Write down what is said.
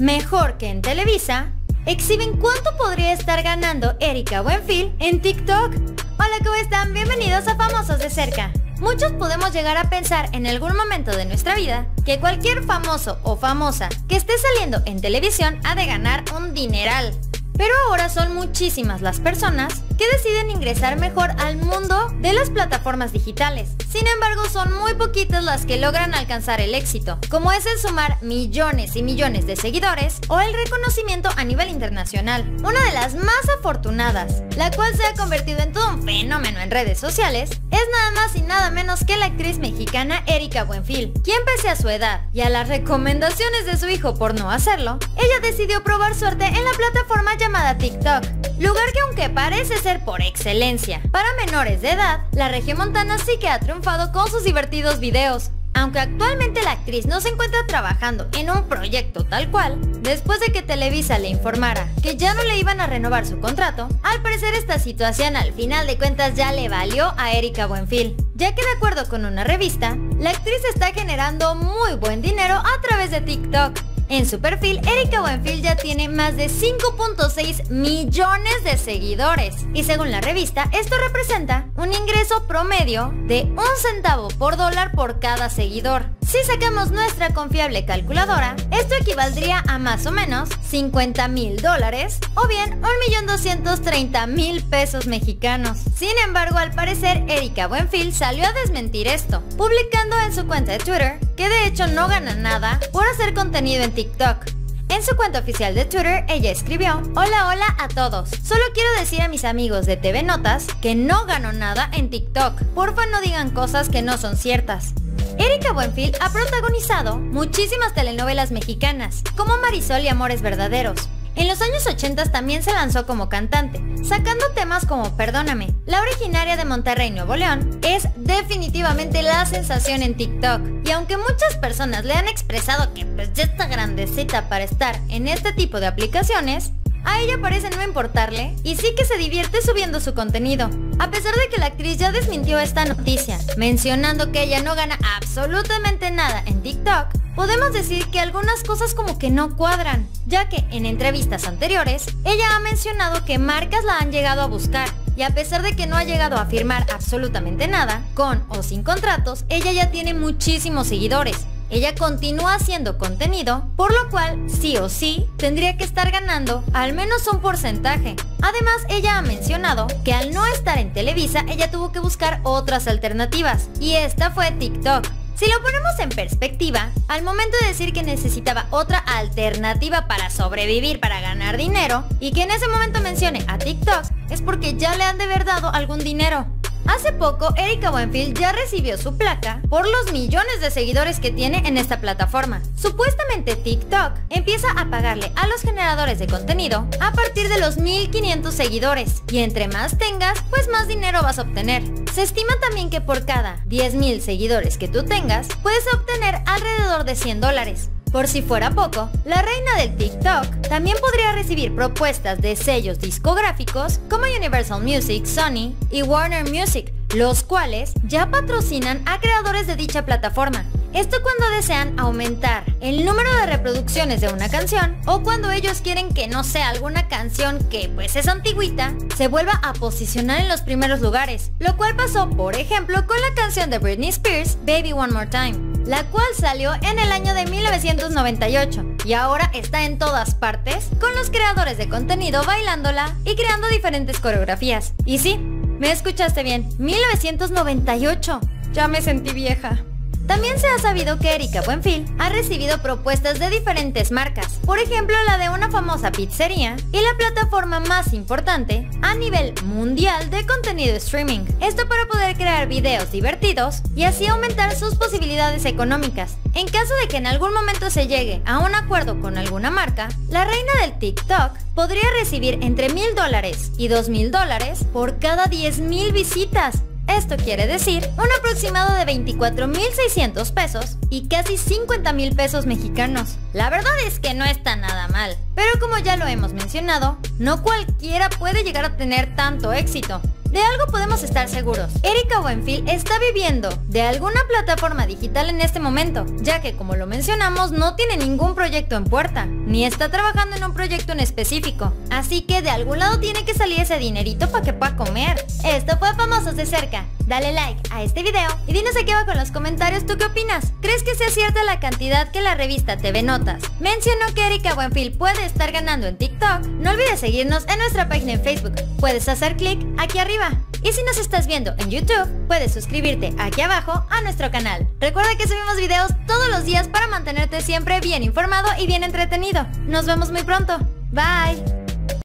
mejor que en Televisa, exhiben cuánto podría estar ganando Erika Buenfil en TikTok. Hola, ¿cómo están? Bienvenidos a Famosos de Cerca. Muchos podemos llegar a pensar en algún momento de nuestra vida que cualquier famoso o famosa que esté saliendo en televisión ha de ganar un dineral. Pero ahora son muchísimas las personas que deciden ingresar mejor al mundo de las plataformas digitales. Sin embargo, son muy poquitas las que logran alcanzar el éxito, como es el sumar millones y millones de seguidores o el reconocimiento a nivel internacional. Una de las más afortunadas, la cual se ha convertido en todo un fenómeno en redes sociales, es nada más y nada menos que la actriz mexicana Erika Buenfil, quien pese a su edad y a las recomendaciones de su hijo por no hacerlo, ella decidió probar suerte en la plataforma llamada TikTok, lugar que aunque parece ser por excelencia. Para menores de edad, la región montana sí que ha triunfado con sus divertidos videos. Aunque actualmente la actriz no se encuentra trabajando en un proyecto tal cual, después de que Televisa le informara que ya no le iban a renovar su contrato, al parecer esta situación al final de cuentas ya le valió a Erika Buenfil, ya que de acuerdo con una revista, la actriz está generando muy buen dinero a través de TikTok, en su perfil, Erika Buenfil ya tiene más de 5.6 millones de seguidores. Y según la revista, esto representa un ingreso promedio de un centavo por dólar por cada seguidor. Si sacamos nuestra confiable calculadora, esto equivaldría a más o menos 50 mil dólares o bien 1.230.000 pesos mexicanos. Sin embargo, al parecer, Erika Buenfil salió a desmentir esto, publicando en su cuenta de Twitter que de hecho no gana nada por hacer contenido en TikTok. En su cuenta oficial de Twitter, ella escribió, Hola hola a todos, solo quiero decir a mis amigos de TV Notas que no gano nada en TikTok, porfa no digan cosas que no son ciertas. Erika Buenfil ha protagonizado muchísimas telenovelas mexicanas, como Marisol y Amores Verdaderos, en los años 80 también se lanzó como cantante, sacando temas como Perdóname. La originaria de Monterrey, Nuevo León, es definitivamente la sensación en TikTok. Y aunque muchas personas le han expresado que pues ya está grandecita para estar en este tipo de aplicaciones, a ella parece no importarle y sí que se divierte subiendo su contenido. A pesar de que la actriz ya desmintió esta noticia, mencionando que ella no gana absolutamente nada en TikTok, podemos decir que algunas cosas como que no cuadran, ya que en entrevistas anteriores, ella ha mencionado que marcas la han llegado a buscar, y a pesar de que no ha llegado a firmar absolutamente nada, con o sin contratos, ella ya tiene muchísimos seguidores, ella continúa haciendo contenido, por lo cual sí o sí tendría que estar ganando al menos un porcentaje. Además, ella ha mencionado que al no estar en Televisa, ella tuvo que buscar otras alternativas, y esta fue TikTok. Si lo ponemos en perspectiva, al momento de decir que necesitaba otra alternativa para sobrevivir, para ganar dinero, y que en ese momento mencione a TikTok, es porque ya le han de haber dado algún dinero. Hace poco, Erika Buenfield ya recibió su placa por los millones de seguidores que tiene en esta plataforma. Supuestamente TikTok empieza a pagarle a los generadores de contenido a partir de los 1500 seguidores y entre más tengas, pues más dinero vas a obtener. Se estima también que por cada 10.000 seguidores que tú tengas, puedes obtener alrededor de 100 dólares. Por si fuera poco, la reina del TikTok también podría recibir propuestas de sellos discográficos como Universal Music, Sony y Warner Music, los cuales ya patrocinan a creadores de dicha plataforma. Esto cuando desean aumentar el número de reproducciones de una canción o cuando ellos quieren que no sea alguna canción que pues es antigüita, se vuelva a posicionar en los primeros lugares, lo cual pasó por ejemplo con la canción de Britney Spears, Baby One More Time la cual salió en el año de 1998 y ahora está en todas partes con los creadores de contenido bailándola y creando diferentes coreografías. Y sí, me escuchaste bien, 1998. Ya me sentí vieja. También se ha sabido que Erika Buenfil ha recibido propuestas de diferentes marcas, por ejemplo la de una famosa pizzería y la plataforma más importante a nivel mundial de contenido streaming. Esto para poder crear videos divertidos y así aumentar sus posibilidades económicas. En caso de que en algún momento se llegue a un acuerdo con alguna marca, la reina del TikTok podría recibir entre mil dólares y dos mil dólares por cada 10 mil visitas. Esto quiere decir un aproximado de 24.600 pesos y casi 50.000 pesos mexicanos. La verdad es que no está nada mal, pero como ya lo hemos mencionado, no cualquiera puede llegar a tener tanto éxito. De algo podemos estar seguros. Erika Buenfil está viviendo de alguna plataforma digital en este momento, ya que como lo mencionamos no tiene ningún proyecto en puerta, ni está trabajando en un proyecto en específico. Así que de algún lado tiene que salir ese dinerito para que pueda comer. Esto fue Famosos de Cerca. Dale like a este video y dinos aquí abajo en los comentarios tú qué opinas. ¿Crees que sea cierta la cantidad que la revista TV Notas mencionó que Erika Buenfil puede estar ganando en TikTok? No olvides seguirnos en nuestra página en Facebook. Puedes hacer clic aquí arriba. Y si nos estás viendo en YouTube, puedes suscribirte aquí abajo a nuestro canal. Recuerda que subimos videos todos los días para mantenerte siempre bien informado y bien entretenido. Nos vemos muy pronto. Bye.